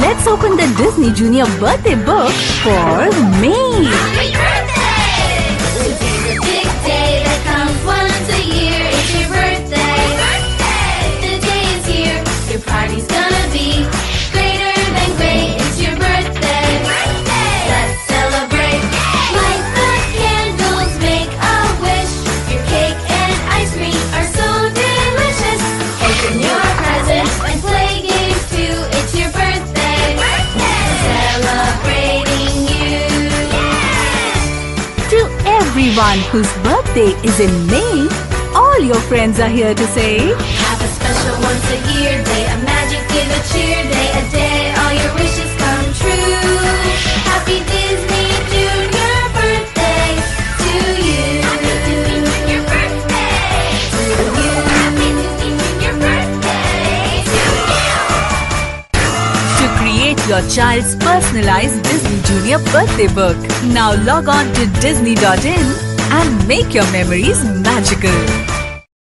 Let's open the Disney Junior birthday book for everyone whose birthday is in May, all your friends are here to say, Have a special once a year day, your child's personalized Disney Junior birthday book. Now log on to disney.in and make your memories magical.